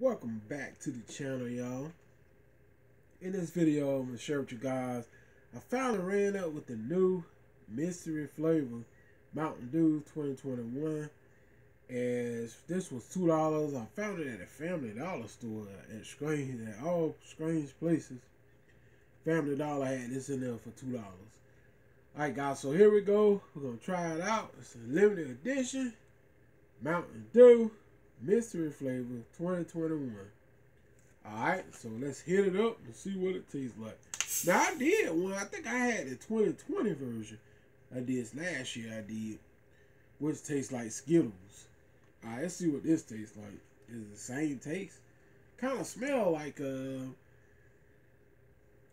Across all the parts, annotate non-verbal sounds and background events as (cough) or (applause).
welcome back to the channel y'all. In this video i'm gonna share with you guys i finally ran up with the new mystery flavor mountain dew 2021 as this was two dollars. I found it at a family dollar store at strange at all strange places. Family dollar had this in there for two dollars. All right guys so here we go. We're gonna try it out. It's a limited edition mountain dew mystery flavor 2021. Alright, so let's hit it up and see what it tastes like. Now I did one, I think I had the 2020 version. I did last year I did. Which tastes like Skittles. Alright, let's see what this tastes like. Is the same taste? Kinda smell like uh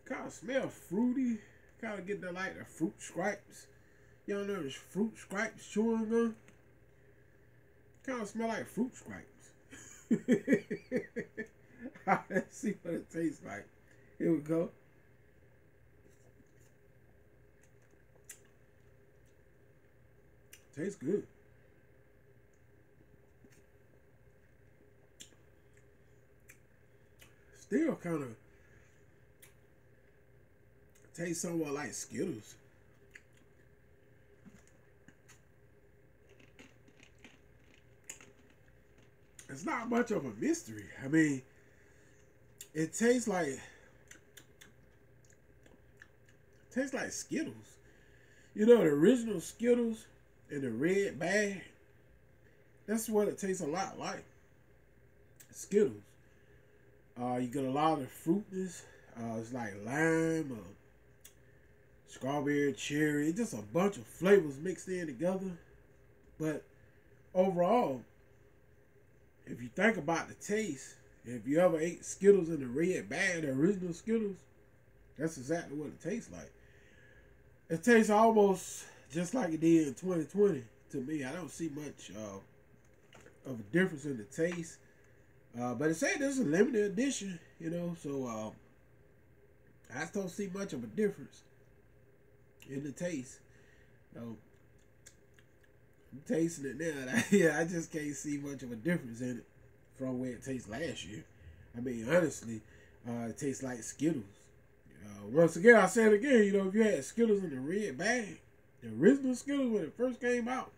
kinda smell fruity. Kinda get the like the Fruit Stripes. Y'all know there's Fruit Stripes chewing gum? Kind of smell like Fruit Stripes. Let's (laughs) see what it tastes like. Here we go. Tastes good. Still kind of tastes somewhat like Skittles. It's not much of a mystery. I mean, it tastes like it tastes like Skittles. You know the original Skittles in the red bag. That's what it tastes a lot like. Skittles. Uh, you get a lot of fruitness. Uh, it's like lime, uh, strawberry, cherry. It's just a bunch of flavors mixed in together. But overall, if you think about the taste, if you ever ate Skittles in the red bag, the original Skittles, that's exactly what it tastes like. It tastes almost just like it did in 2020 to me. I don't see much uh, of a difference in the taste. Uh, but it said this is a limited edition, you know, so uh, I don't see much of a difference in the taste. So I'm tasting it now. (laughs) yeah, I just can't see much of a difference in it from where it tastes last year. I mean, honestly, uh, it tastes like Skittles. Uh, once again, I said again. You know, if you had Skittles in the red bag, the original Skittles when it first came out,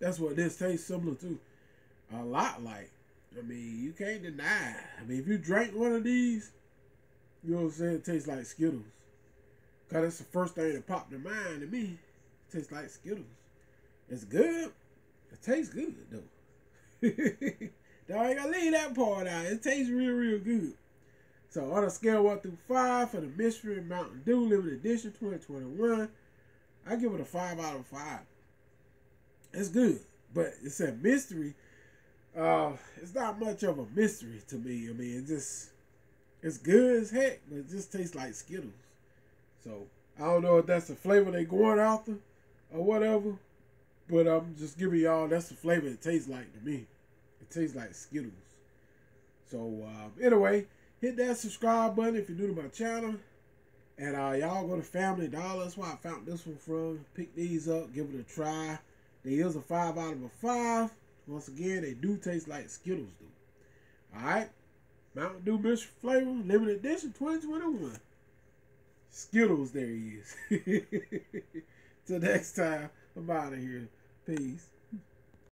that's what this tastes similar to. A lot like. I mean, you can't deny. I mean, if you drank one of these, you know what I'm saying? It tastes like Skittles. Because that's the first thing that popped in mind to me tastes like Skittles. It's good. It tastes good though. (laughs) I ain't gonna leave that part out. It tastes real, real good. So on a scale one through five for the Mystery Mountain Dew Limited Edition 2021, I give it a five out of five. It's good, but it's a mystery. Uh, it's not much of a mystery to me. I mean, it just it's good as heck, but it just tastes like Skittles. So I don't know if that's the flavor they going after or whatever. But I'm just giving y'all that's the flavor it tastes like to me. It tastes like Skittles. So uh, anyway, hit that subscribe button if you're new to my channel. And uh, y'all go to Family Dollar. That's where I found this one from. Pick these up, give it a try. They is a five out of a five. Once again, they do taste like Skittles do. Alright. Mountain Dew Mystery Flavor, limited edition 2021. Skittles, there he is. (laughs) Till next time, I'm out of here. Peace.